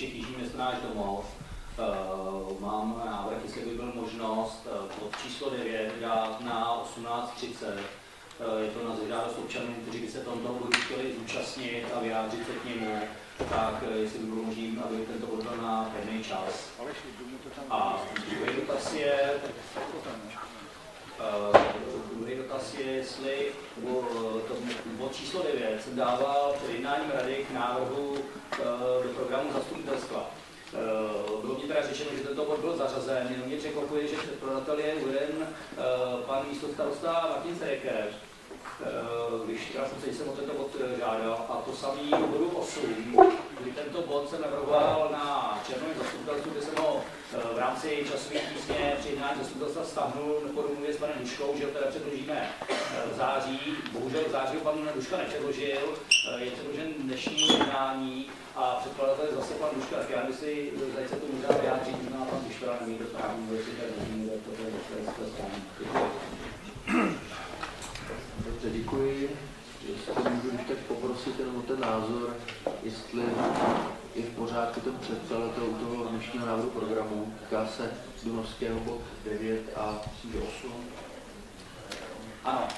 Jižní město náš domov. Uh, mám návrh, jestli by byl možnost uh, pod číslo 9 dát na 18.30. Uh, je to na žádost občanů, kteří by se tomto bodu chtěli zúčastnit a vyjádřit se k němu, tak jestli by bylo možné, aby tento bod byl na pevný čas. A druhý dotaz je, Uh, druhý dotaz je, jestli bod číslo 9 jsem dával jednáním rady k návrhu do programu zastupitelstva. Uh, bylo mi teda řečeno, že tento bod byl zařazen, jenom mě překvapuje, že předkladatel je uveden uh, pan místostarosta Martin Sereker, když já jsem se o tento bod žádal, a to samý bodu 8, kdy tento bod se navrhoval na černovém zastupitelstvu, kde jsem ho v rámci časové tísně při jednání zastupitelstva stáhnul po domluvě s panem Duškou, že teda předložíme v září. Bohužel v září pan Duška nepředložil, je předložen dnešní jednání a předkladatel je zase pan Duška, tak já si tady se to možná vyjádřit, možná pan Duška neví to správný, věci, Dobře, děkuji. Jestli můžu tak poprosit jenom o ten názor, jestli je v pořádku ten předkladatel u toho dnešního návrhu programu, týká se Dunovského bod 9 a 8. Ano.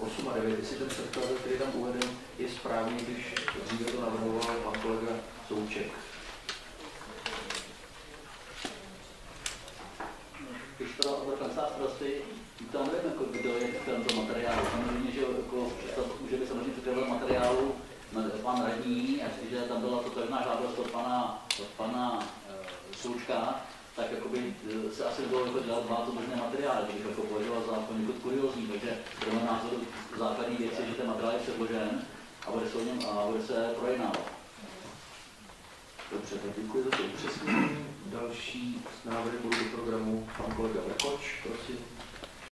8 a 9, jestli ten předkladatel, který tam uveden, je správný, když dříve to navrhoval pan kolega Souček. Když to byl kancelář prosty, tam nevím, jako, kdo je tento materiál. Samozřejmě, že jako, může by samozřejmě předkladatel materiálu pan a jestliže tam byla to pevná žádost od pana, od pana e, Součka, tak jakoby eh, se asi bylo jako dělat dva to možné materiály, to bych jako považoval za poněkud kuriozní, takže pro můj názor základní věc je, že ten materiál je předložen a bude se, něm, a bude se projednávat. Dobře, tak děkuji za to upřesnění. Další návrhy budou do programu pan kolega